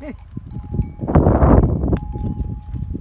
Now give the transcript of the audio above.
Isso.